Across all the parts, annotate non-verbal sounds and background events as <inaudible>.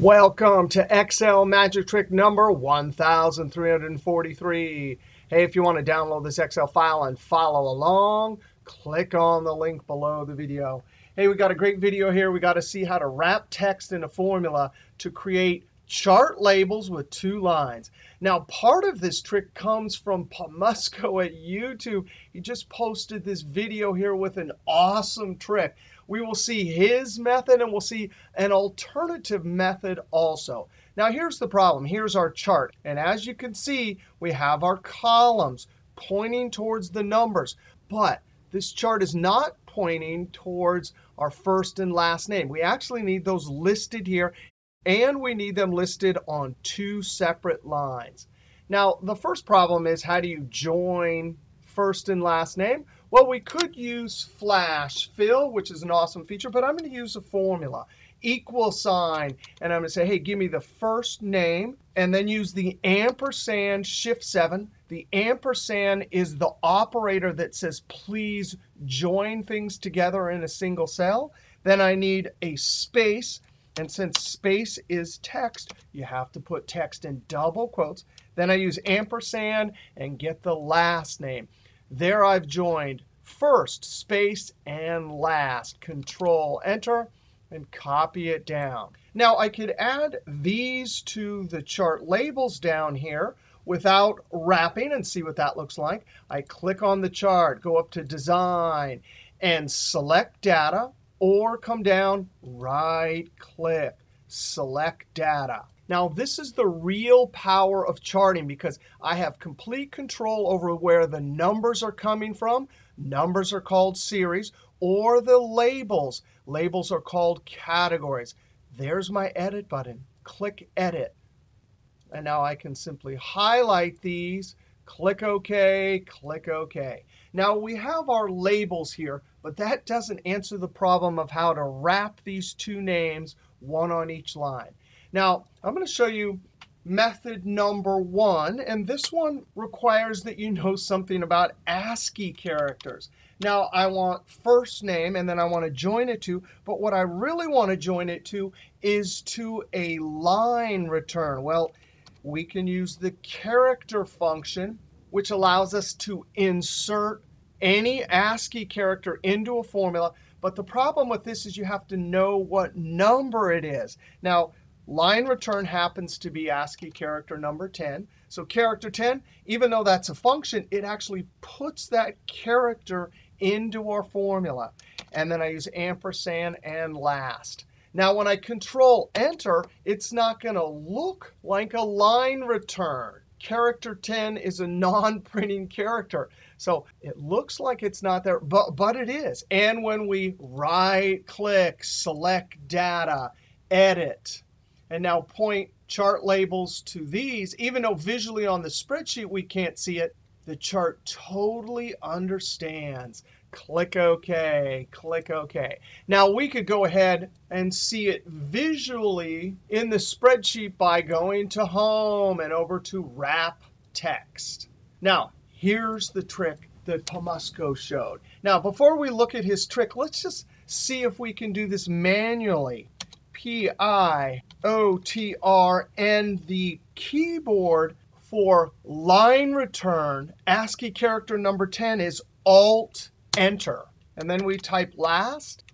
Welcome to Excel magic trick number 1343. Hey, if you want to download this Excel file and follow along, click on the link below the video. Hey, we got a great video here. We got to see how to wrap text in a formula to create chart labels with two lines. Now, part of this trick comes from pmsocho <laughs> at YouTube. He just posted this video here with an awesome trick. We will see his method, and we'll see an alternative method also. Now, here's the problem. Here's our chart. And as you can see, we have our columns pointing towards the numbers. But this chart is not pointing towards our first and last name. We actually need those listed here and we need them listed on two separate lines. Now, the first problem is how do you join first and last name? Well, we could use flash fill, which is an awesome feature, but I'm going to use a formula. Equal sign, and I'm going to say, hey, give me the first name, and then use the ampersand shift 7. The ampersand is the operator that says, please join things together in a single cell. Then I need a space. And since space is text, you have to put text in double quotes. Then I use ampersand and get the last name. There I've joined first, space, and last. Control Enter and copy it down. Now I could add these to the chart labels down here without wrapping and see what that looks like. I click on the chart, go up to Design, and select Data or come down, right click, select data. Now, this is the real power of charting because I have complete control over where the numbers are coming from. Numbers are called series, or the labels. Labels are called categories. There's my Edit button. Click Edit. And now I can simply highlight these, click OK, click OK. Now, we have our labels here, but that doesn't answer the problem of how to wrap these two names, one on each line. Now, I'm going to show you method number one. And this one requires that you know something about ASCII characters. Now, I want first name, and then I want to join it to. But what I really want to join it to is to a line return. Well, we can use the character function which allows us to insert any ASCII character into a formula. But the problem with this is you have to know what number it is. Now, line return happens to be ASCII character number 10. So character 10, even though that's a function, it actually puts that character into our formula. And then I use ampersand and last. Now, when I control enter, it's not going to look like a line return character 10 is a non-printing character. So it looks like it's not there, but, but it is. And when we right-click, select data, edit, and now point chart labels to these, even though visually on the spreadsheet we can't see it, the chart totally understands. Click OK, click OK. Now, we could go ahead and see it visually in the spreadsheet by going to Home and over to Wrap Text. Now, here's the trick that pmsocho showed. Now, before we look at his trick, let's just see if we can do this manually. P-I-O-T-R and the keyboard for line return, ASCII character number 10 is Alt enter. And then we type last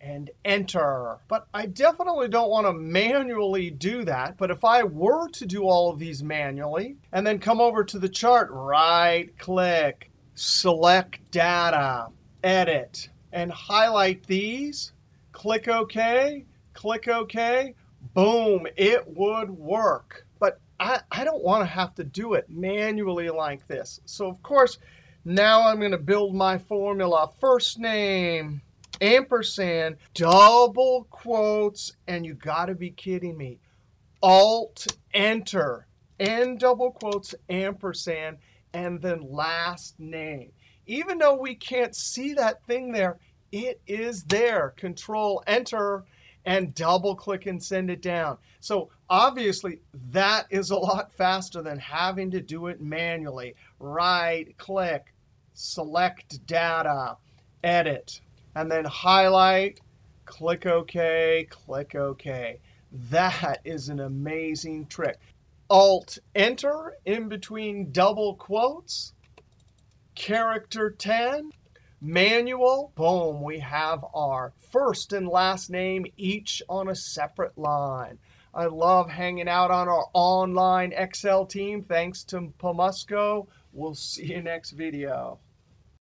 and enter. But I definitely don't want to manually do that. But if I were to do all of these manually and then come over to the chart, right click, select data, edit, and highlight these, click OK, click OK, boom, it would work. But I, I don't want to have to do it manually like this. So of course, now I'm going to build my formula. First name, ampersand, double quotes, and you got to be kidding me. Alt, Enter, and double quotes, ampersand, and then last name. Even though we can't see that thing there, it is there. Control, Enter, and double click and send it down. So obviously, that is a lot faster than having to do it manually. Right click, select data, edit, and then highlight, click OK, click OK. That is an amazing trick. Alt Enter in between double quotes. Character 10. Manual. Boom. We have our first and last name each on a separate line. I love hanging out on our online Excel team. Thanks to pmsocho. We'll see you next video.